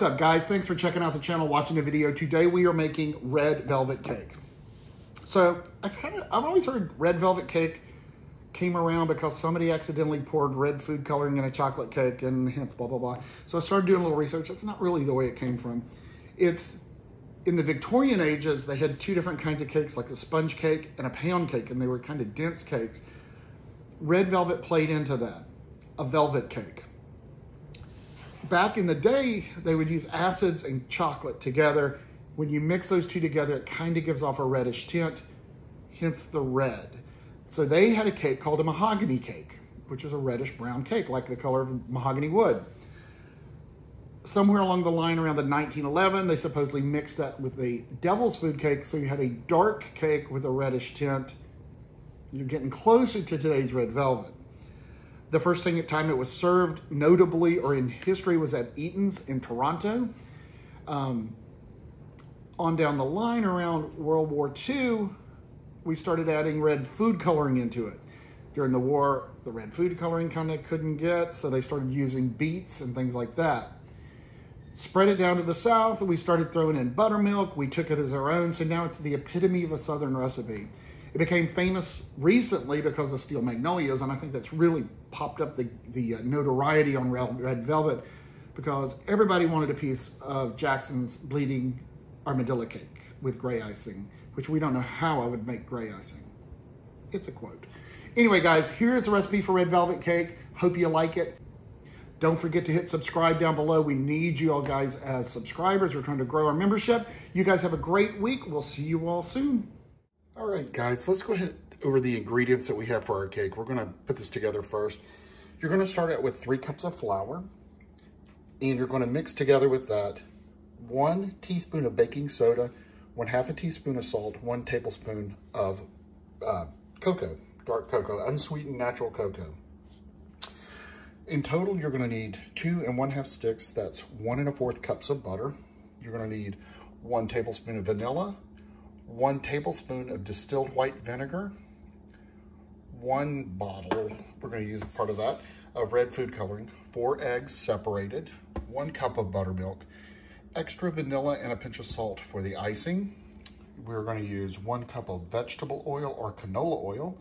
What's up guys? Thanks for checking out the channel, watching the video. Today we are making red velvet cake. So I kind of, I've always heard red velvet cake came around because somebody accidentally poured red food coloring in a chocolate cake and hence blah, blah, blah. So I started doing a little research. That's not really the way it came from. It's in the Victorian ages, they had two different kinds of cakes, like a sponge cake and a pound cake, and they were kind of dense cakes. Red velvet played into that, a velvet cake. Back in the day, they would use acids and chocolate together. When you mix those two together, it kind of gives off a reddish tint, hence the red. So they had a cake called a mahogany cake, which was a reddish brown cake, like the color of mahogany wood somewhere along the line around the 1911, they supposedly mixed that with the devil's food cake. So you had a dark cake with a reddish tint. You're getting closer to today's red velvet. The first thing at time it was served, notably or in history, was at Eaton's in Toronto. Um, on down the line around World War II, we started adding red food coloring into it. During the war, the red food coloring kind of couldn't get, so they started using beets and things like that spread it down to the south. We started throwing in buttermilk. We took it as our own. So now it's the epitome of a Southern recipe. It became famous recently because of steel magnolias, and I think that's really popped up the, the uh, notoriety on Red Velvet because everybody wanted a piece of Jackson's Bleeding Armadillo cake with gray icing, which we don't know how I would make gray icing. It's a quote. Anyway, guys, here's the recipe for red velvet cake. Hope you like it. Don't forget to hit subscribe down below. We need you all guys as subscribers. We're trying to grow our membership. You guys have a great week. We'll see you all soon. All right, guys, let's go ahead over the ingredients that we have for our cake. We're gonna put this together first. You're gonna start out with three cups of flour, and you're gonna mix together with that one teaspoon of baking soda, one half a teaspoon of salt, one tablespoon of uh, cocoa, dark cocoa, unsweetened natural cocoa. In total, you're gonna need two and one half sticks. That's one and a fourth cups of butter. You're gonna need one tablespoon of vanilla, one tablespoon of distilled white vinegar, one bottle, we're gonna use part of that, of red food coloring, four eggs separated, one cup of buttermilk, extra vanilla and a pinch of salt for the icing. We're gonna use one cup of vegetable oil or canola oil,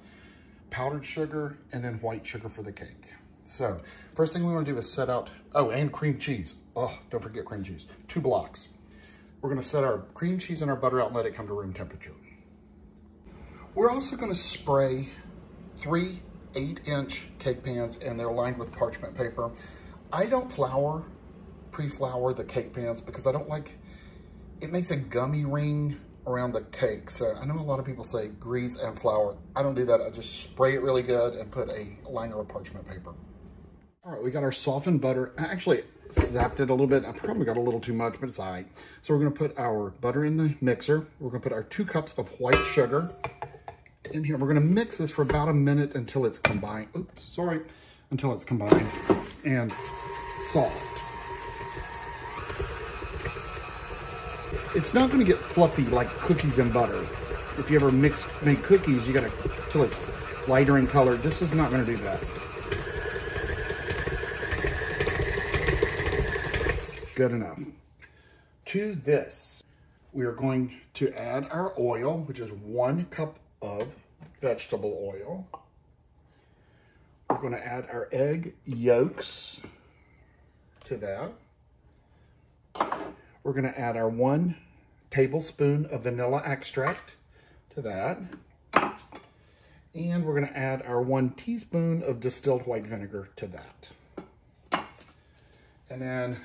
powdered sugar, and then white sugar for the cake. So first thing we want to do is set out, oh, and cream cheese. Oh, don't forget cream cheese. Two blocks. We're going to set our cream cheese and our butter out and let it come to room temperature. We're also going to spray three eight inch cake pans and they're lined with parchment paper. I don't flour, pre-flour the cake pans because I don't like, it makes a gummy ring around the cake. So I know a lot of people say grease and flour. I don't do that. I just spray it really good and put a liner of parchment paper. All right, we got our softened butter. I actually zapped it a little bit. I probably got a little too much, but it's all right. So we're gonna put our butter in the mixer. We're gonna put our two cups of white sugar in here. We're gonna mix this for about a minute until it's combined. Oops, sorry. Until it's combined and soft. It's not gonna get fluffy like cookies and butter. If you ever mix, make cookies, you gotta, till it's lighter in color. This is not gonna do that. good enough. To this, we are going to add our oil, which is one cup of vegetable oil. We're going to add our egg yolks to that. We're going to add our one tablespoon of vanilla extract to that. And we're going to add our one teaspoon of distilled white vinegar to that. And then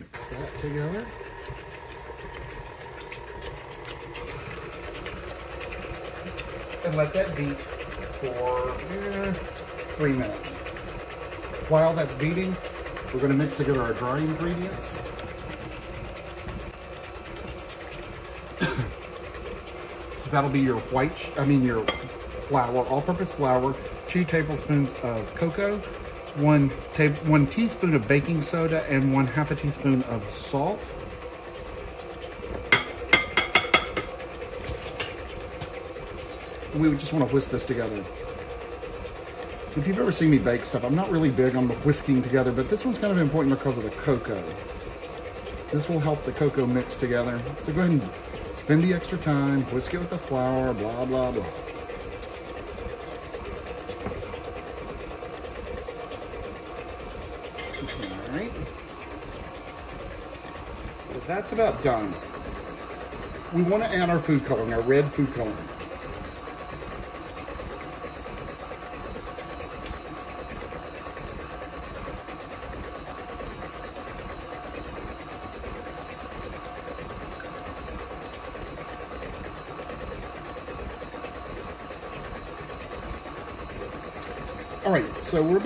Mix that together. And let that beat for eh, three minutes. While that's beating, we're going to mix together our dry ingredients. That'll be your white, I mean your flour, all-purpose flour, two tablespoons of cocoa, one, one teaspoon of baking soda and one half a teaspoon of salt. We would just want to whisk this together. If you've ever seen me bake stuff, I'm not really big on the whisking together, but this one's kind of important because of the cocoa. This will help the cocoa mix together. So go ahead and spend the extra time, whisk it with the flour, blah, blah, blah. All right. So that's about done. We want to add our food coloring, our red food coloring. All right,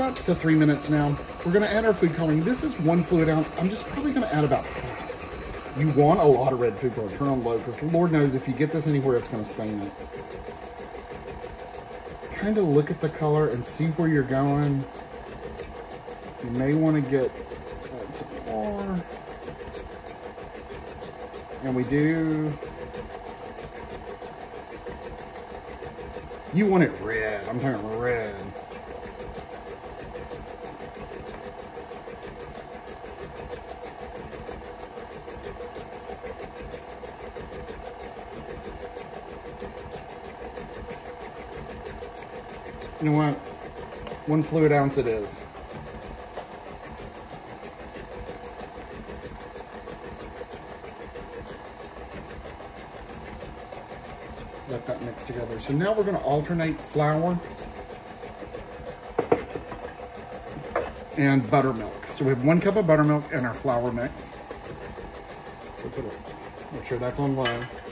so to three minutes now. We're gonna add our food coloring. This is one fluid ounce. I'm just probably gonna add about half. You want a lot of red food coloring. Turn on low, because Lord knows if you get this anywhere, it's gonna stain it. Kind of look at the color and see where you're going. You may wanna get some more. And we do You want it red. I'm talking red. You know what? One fluid ounce it is. Let that mix together. So now we're going to alternate flour and buttermilk. So we have one cup of buttermilk and our flour mix. So put it, make sure that's on low.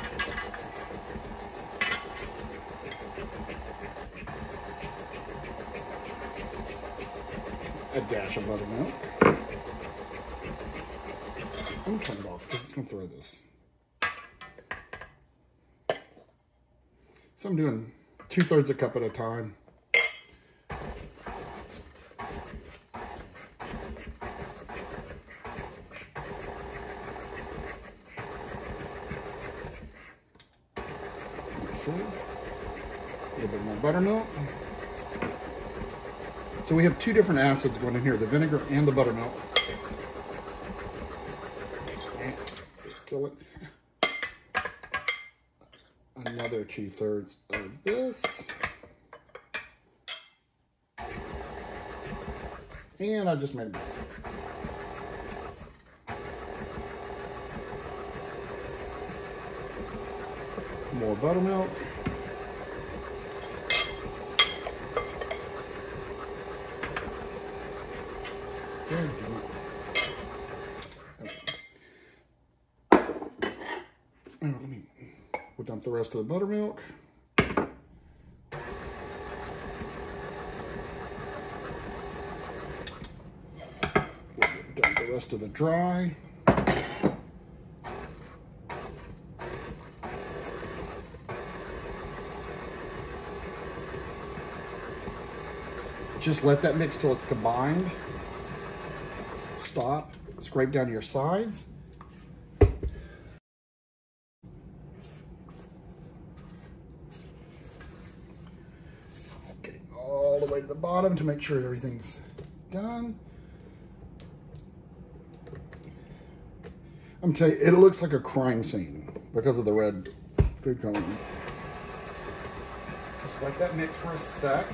Dash of buttermilk. I'm gonna turn it off because it's gonna throw this. So I'm doing two thirds a cup at a time. Okay. A little bit more buttermilk. So we have two different acids going in here, the vinegar and the buttermilk. Just kill it. Another two thirds of this. And I just made mess. More buttermilk. let me we'll dump the rest of the buttermilk. Dump the rest of the dry. Just let that mix till it's combined. Stop, scrape down your sides. Getting all the way to make sure everything's done. I'm telling you, it looks like a crime scene because of the red food coloring. Just let that mix for a sec.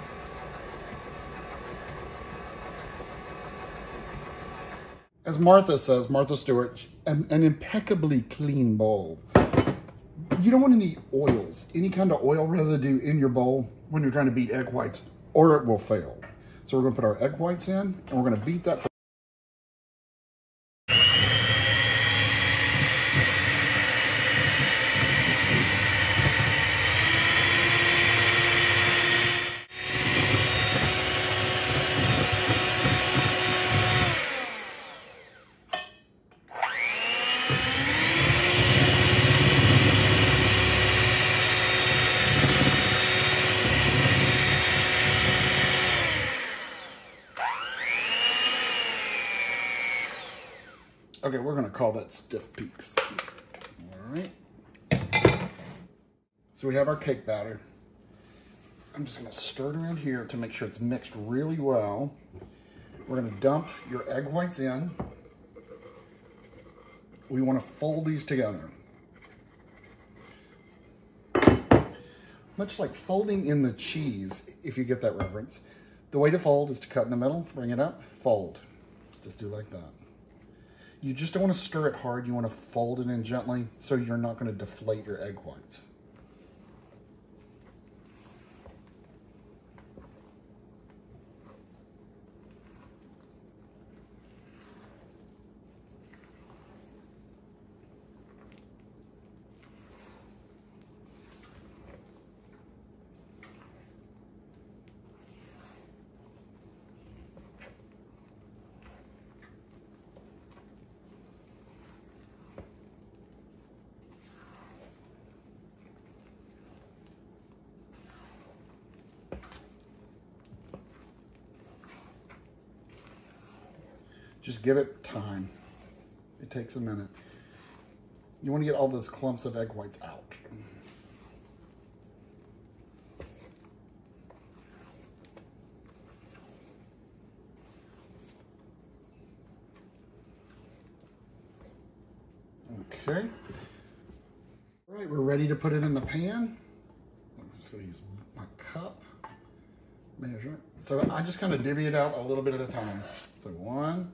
As Martha says, Martha Stewart, an, an impeccably clean bowl. You don't want any oils, any kind of oil residue in your bowl when you're trying to beat egg whites, or it will fail. So we're gonna put our egg whites in, and we're gonna beat that Okay, we're gonna call that stiff peaks. All right. So we have our cake batter. I'm just gonna stir it around here to make sure it's mixed really well. We're gonna dump your egg whites in. We wanna fold these together. Much like folding in the cheese, if you get that reference, the way to fold is to cut in the middle, bring it up, fold. Just do like that. You just don't want to stir it hard. You want to fold it in gently so you're not going to deflate your egg whites. Just give it time. It takes a minute. You want to get all those clumps of egg whites out. Okay. All right, we're ready to put it in the pan. I'm just to use my cup, measure. So I just kind of divvy it out a little bit at a time. So one,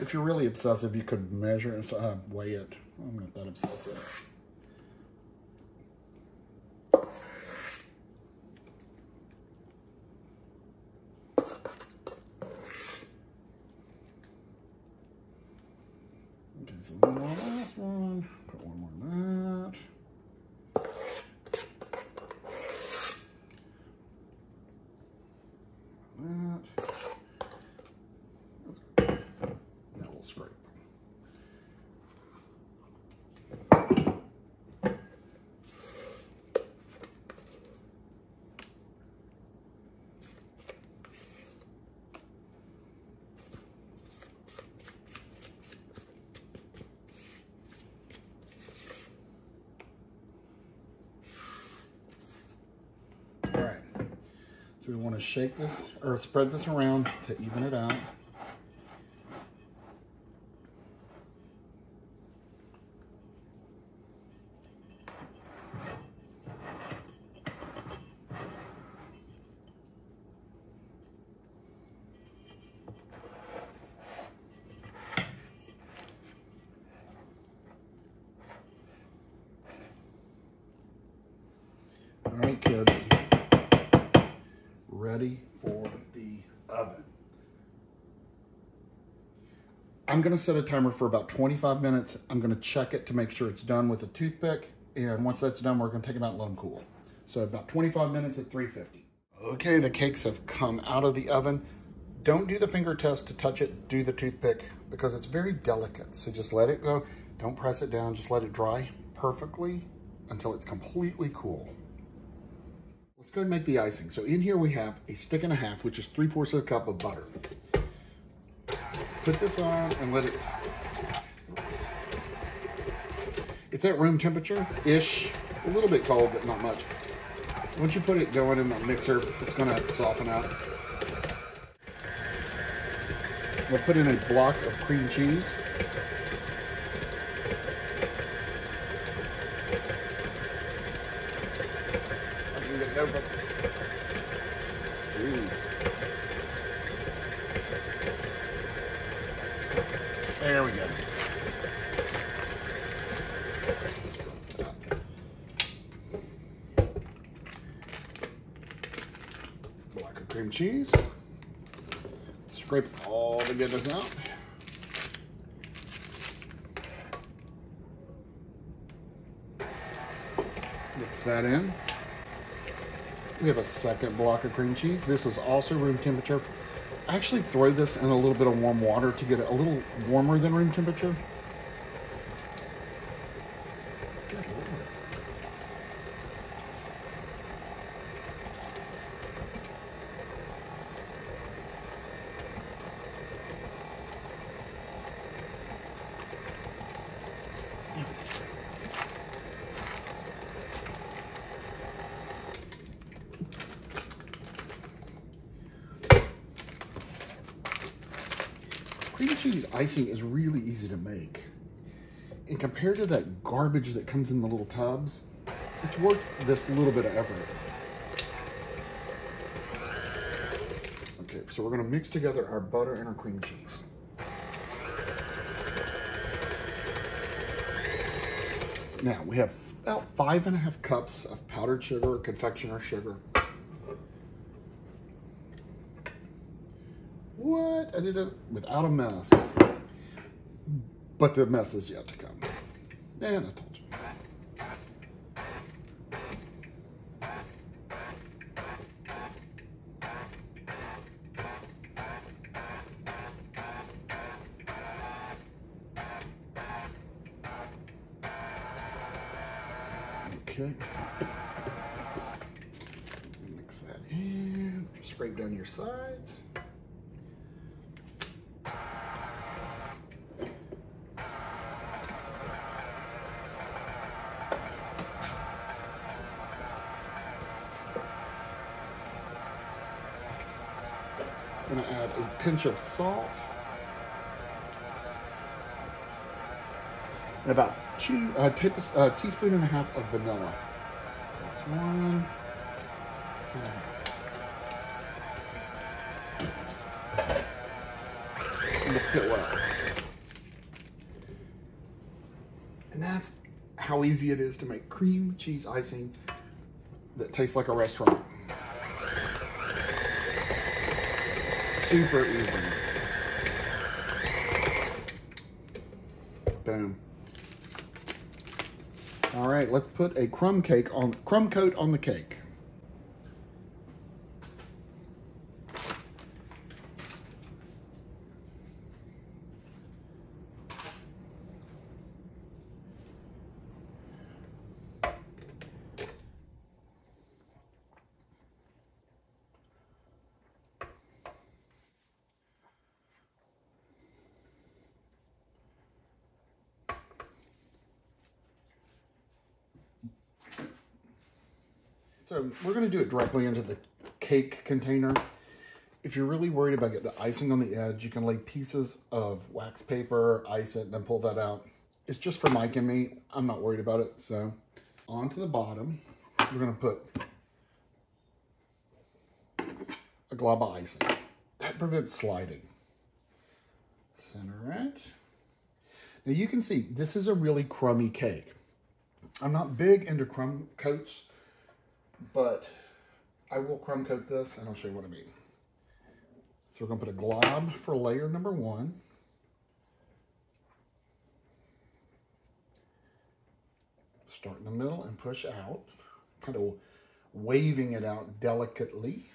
if you're really obsessive, you could measure and uh, weigh it. I'm not that obsessive. Okay, so one more last one. Put one more in that. So we want to shake this or spread this around to even it out. All right, kids ready for the oven. I'm gonna set a timer for about 25 minutes. I'm gonna check it to make sure it's done with a toothpick. And once that's done, we're gonna take them out and let them cool. So about 25 minutes at 350. Okay, the cakes have come out of the oven. Don't do the finger test to touch it, do the toothpick because it's very delicate. So just let it go. Don't press it down, just let it dry perfectly until it's completely cool. Let's go and make the icing. So in here we have a stick and a half, which is three fourths of a cup of butter. Put this on and let it, it's at room temperature-ish. It's a little bit cold, but not much. Once you put it going in the mixer, it's gonna soften up. We'll put in a block of cream cheese. over. Jeez. There we go. Block of cream cheese. Scrape all the goodness out. Mix that in. We have a second block of cream cheese. This is also room temperature. I actually throw this in a little bit of warm water to get it a little warmer than room temperature. cream cheese icing is really easy to make. And compared to that garbage that comes in the little tubs, it's worth this little bit of effort. Okay, so we're gonna mix together our butter and our cream cheese. Now we have about five and a half cups of powdered sugar, or confectioner sugar. What? I did it without a mess. But the mess is yet to come. And pinch of salt. And about two, uh, uh, teaspoon and a half of vanilla. That's one. Mix it well. And that's how easy it is to make cream cheese icing that tastes like a restaurant. Super easy. Boom. All right, let's put a crumb cake on crumb coat on the cake. So we're going to do it directly into the cake container. If you're really worried about getting the icing on the edge, you can lay pieces of wax paper, ice it, and then pull that out. It's just for Mike and me. I'm not worried about it. So onto the bottom, we're going to put a glob of icing. That prevents sliding. Center it. Now you can see this is a really crummy cake. I'm not big into crumb coats but I will crumb coat this and I'll show you what I mean. So we're gonna put a glob for layer number one. Start in the middle and push out, kind of waving it out delicately.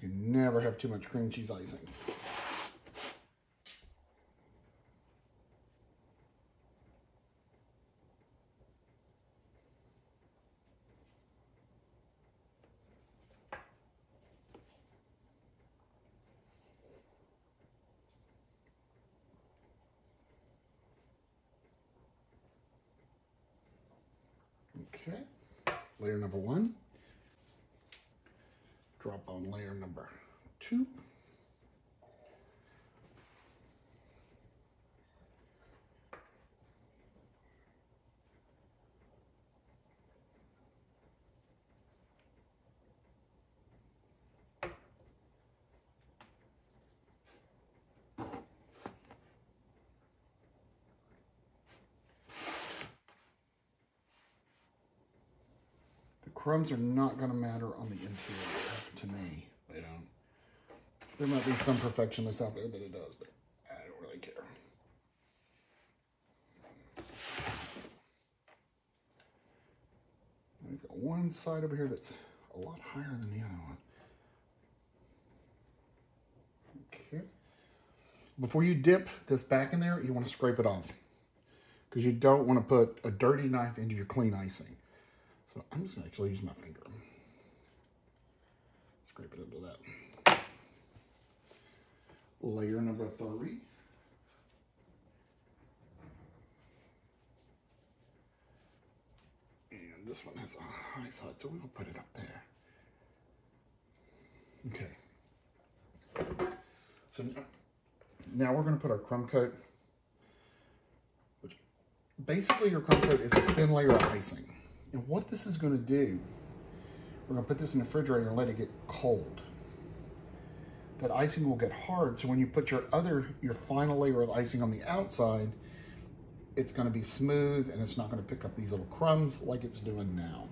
You can never have too much cream cheese icing. Okay, layer number one drop on layer number two. The crumbs are not going to matter on the interior to me. They don't. There might be some perfectionists out there that it does, but I don't really care. We've got one side over here that's a lot higher than the other one. Okay. Before you dip this back in there, you want to scrape it off because you don't want to put a dirty knife into your clean icing. I'm just to actually use my finger. scrape it into that. Layer number three. And this one has a high side, so we'll put it up there. Okay. So now, now we're going to put our crumb coat, which basically your crumb coat is a thin layer of icing. And what this is going to do, we're going to put this in the refrigerator and let it get cold. That icing will get hard, so when you put your other, your final layer of icing on the outside, it's going to be smooth and it's not going to pick up these little crumbs like it's doing now.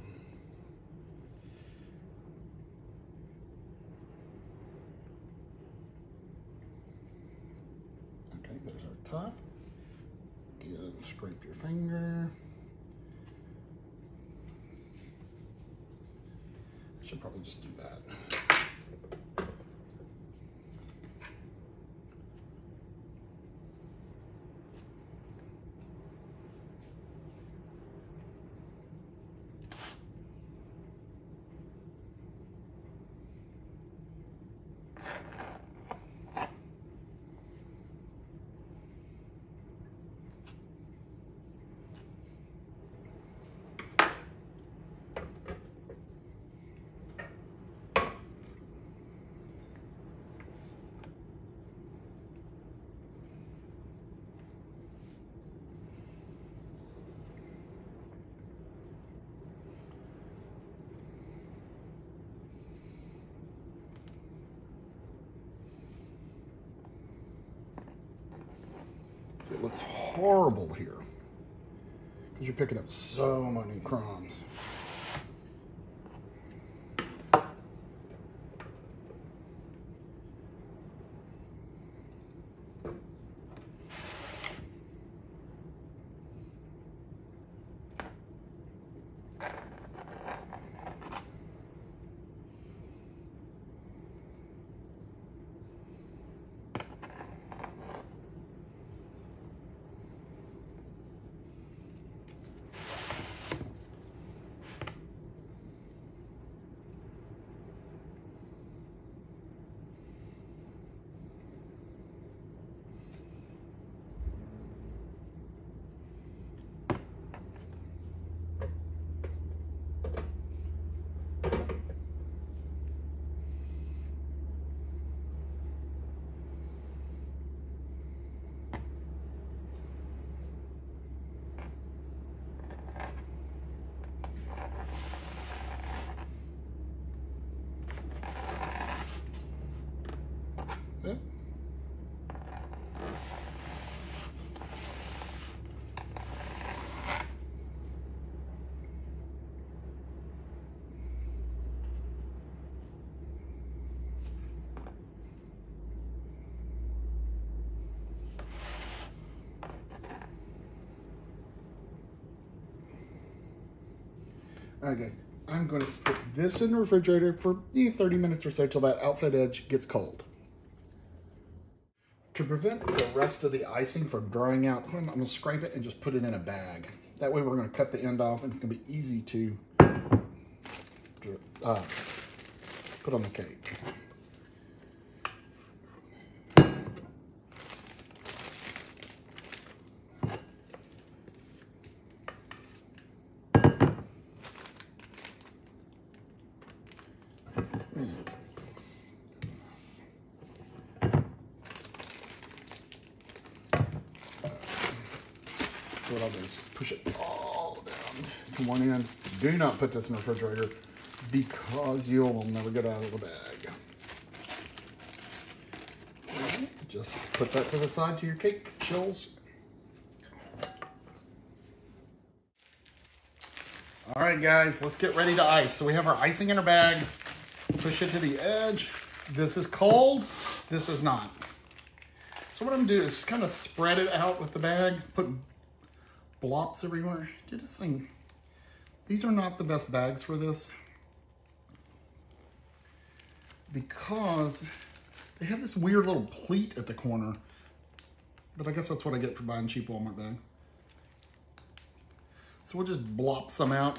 Okay, there's our top. Good, scrape your finger. Should probably just do that. See, it looks horrible here because you're picking up so many crumbs. All right, guys, I'm going to stick this in the refrigerator for eh, 30 minutes or so till that outside edge gets cold. To prevent the rest of the icing from drying out, I'm going to scrape it and just put it in a bag. That way we're going to cut the end off and it's going to be easy to uh, put on the cake. Yes. what I'll do is push it all down to one end. Do put this in the refrigerator because you will never get out of the bag. Just put that to the side to your cake chills. All right, guys, let's get ready to ice. So we have our icing in our bag. Push it to the edge. This is cold. This is not. So what I'm gonna do is just kind of spread it out with the bag, put blops everywhere. Get this thing. These are not the best bags for this because they have this weird little pleat at the corner. But I guess that's what I get for buying cheap Walmart bags. So we'll just blop some out.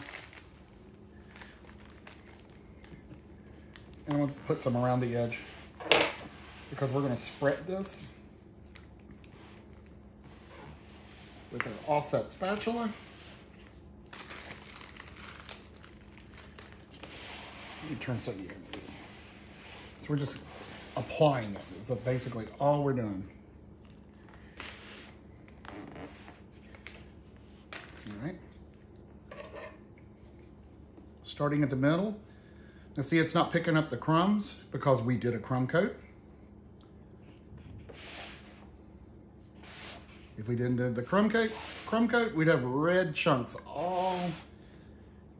And let's put some around the edge because we're gonna spread this with our offset spatula. Turn so you can see. So we're just applying it. Is basically all we're doing. All right. Starting at the middle. Now see, it's not picking up the crumbs because we did a crumb coat. If we didn't do the crumb coat, crumb coat, we'd have red chunks all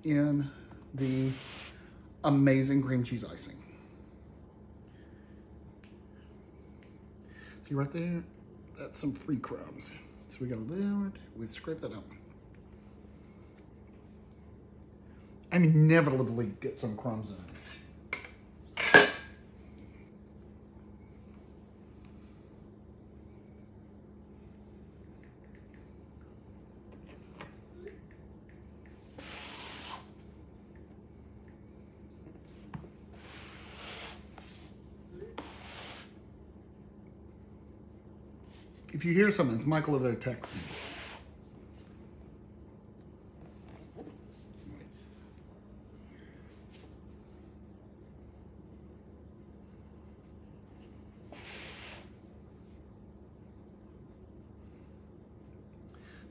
in the amazing cream cheese icing. See right there? That's some free crumbs. So we got a little, we scrape that out. I inevitably get some crumbs in. If you hear something, it's Michael over there texting.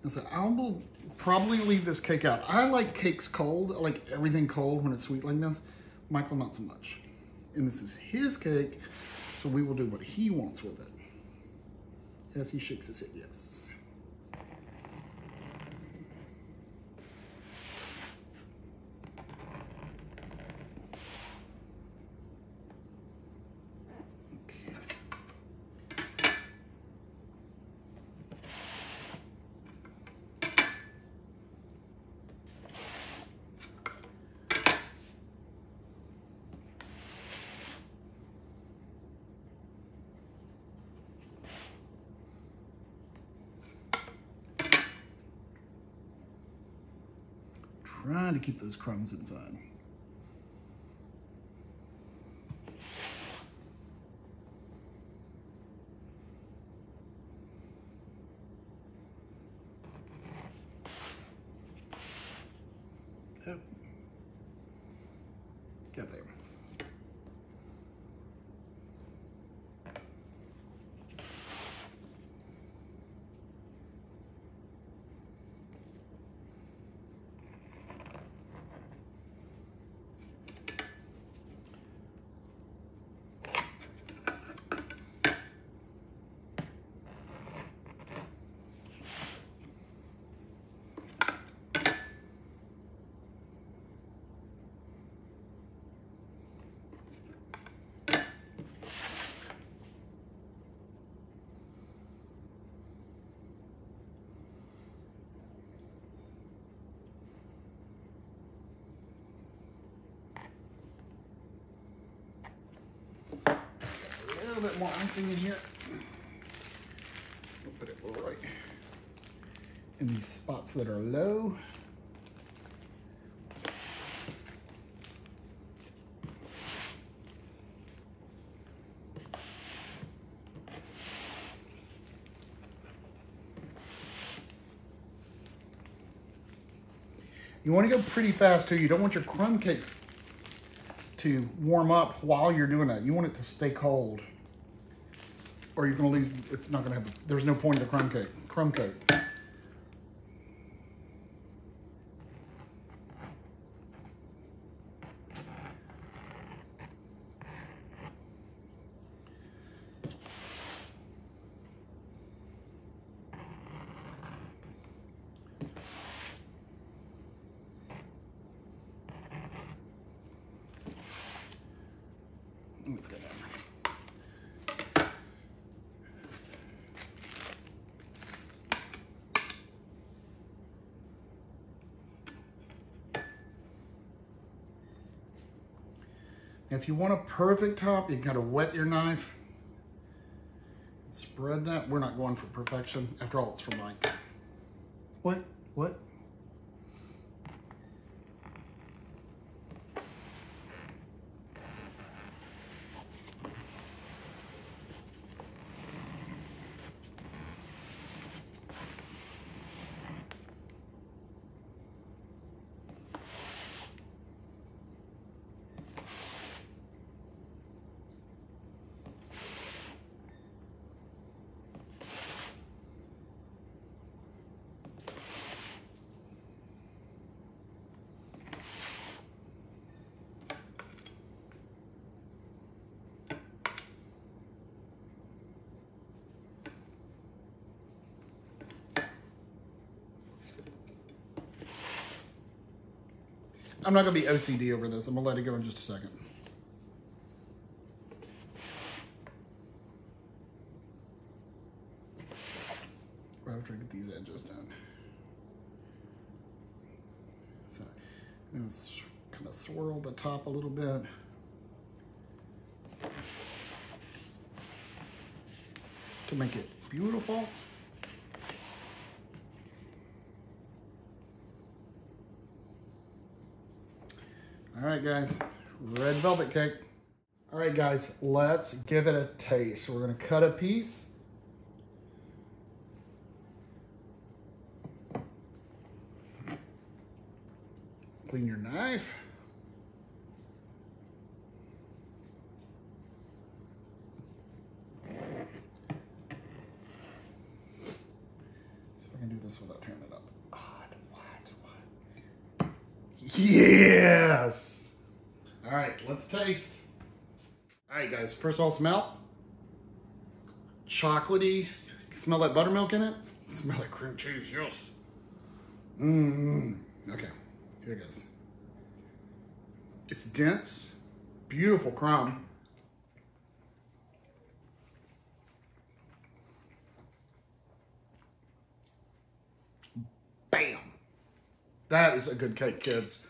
And so I will probably leave this cake out. I like cakes cold. I like everything cold when it's sweet like this. Michael, not so much. And this is his cake, so we will do what he wants with it. As he shakes his head, yes. trying to keep those crumbs inside. Yep. Get there. Bit more icing in here. Put it right in these spots that are low. You want to go pretty fast too. You don't want your crumb cake to warm up while you're doing that. You want it to stay cold or you're going to lose, it's not going to have, there's no point in the crumb cake, crumb coat. Let's go down. If you want a perfect top, you gotta wet your knife. Spread that. We're not going for perfection. After all, it's for Mike. What? What? I'm not gonna be OCD over this. I'm gonna let it go in just a second. Right after I get these edges done. So, I'm gonna kind of swirl the top a little bit. To make it beautiful. All right, guys, red velvet cake. All right, guys, let's give it a taste. We're gonna cut a piece. Clean your knife. See if I can do this without tearing it up. Odd, what, what? Yes! All right, let's taste. All right, guys, first of all, smell. Chocolatey. Smell that buttermilk in it? Smell like cream cheese, yes. Mmm. Okay, here it goes. It's dense, beautiful crumb. Bam. That is a good cake, kids.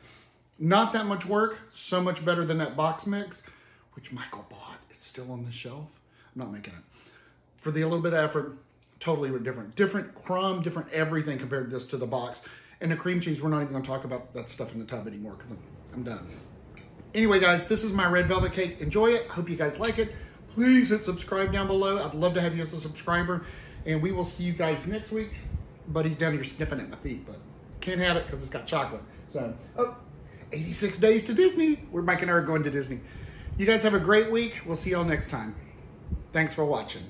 Not that much work, so much better than that box mix, which Michael bought. Still on the shelf. I'm not making it. For the little bit of effort, totally different. Different crumb, different everything compared to this to the box. And the cream cheese, we're not even gonna talk about that stuff in the tub anymore because I'm, I'm done. Anyway, guys, this is my red velvet cake. Enjoy it. Hope you guys like it. Please hit subscribe down below. I'd love to have you as a subscriber. And we will see you guys next week. Buddy's down here sniffing at my feet, but can't have it because it's got chocolate. So, oh, 86 days to Disney. We're Mike and are going to Disney. You guys have a great week. We'll see y'all next time. Thanks for watching.